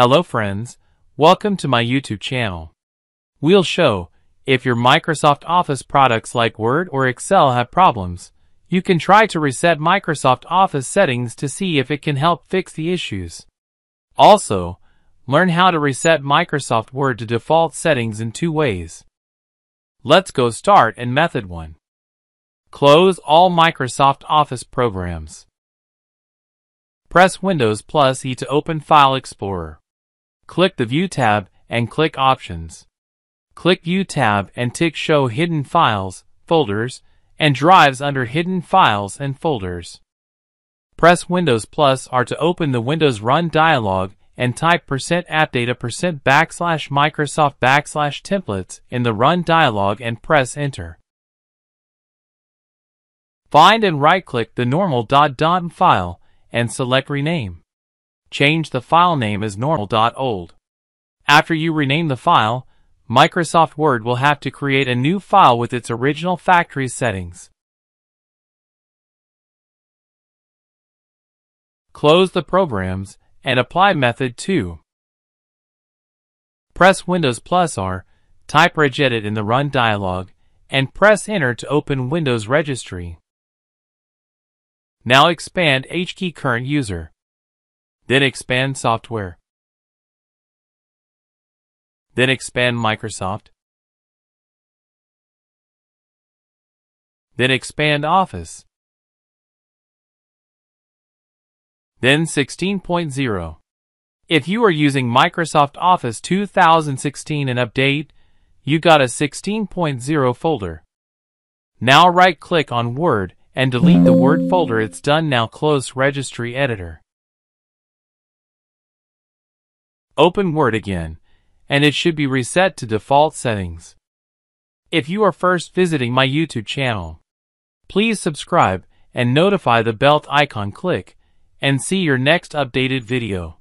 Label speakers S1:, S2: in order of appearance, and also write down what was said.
S1: Hello friends, welcome to my YouTube channel. We'll show, if your Microsoft Office products like Word or Excel have problems, you can try to reset Microsoft Office settings to see if it can help fix the issues. Also, learn how to reset Microsoft Word to default settings in two ways. Let's go start and method 1. Close all Microsoft Office programs. Press Windows plus E to open File Explorer. Click the View tab and click Options. Click View tab and tick Show Hidden Files, Folders, and Drives under Hidden Files and Folders. Press Windows plus R to open the Windows Run dialog and type appdata percent backslash Microsoft backslash templates in the Run dialog and press Enter. Find and right-click the normal .dot file and select Rename. Change the file name as normal.old. After you rename the file, Microsoft Word will have to create a new file with its original factory settings. Close the programs and apply method 2. Press Windows plus R, type regedit in the Run dialog, and press Enter to open Windows Registry. Now expand HKey current user. Then expand software. Then expand Microsoft. Then expand Office. Then 16.0. If you are using Microsoft Office 2016 and update, you got a 16.0 folder. Now right click on Word and delete the Word folder it's done now close Registry Editor. Open Word again, and it should be reset to default settings. If you are first visiting my YouTube channel, please subscribe and notify the bell icon click and see your next updated video.